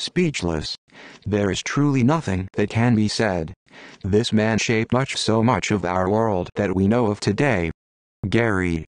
speechless. There is truly nothing that can be said. This man shaped much so much of our world that we know of today. Gary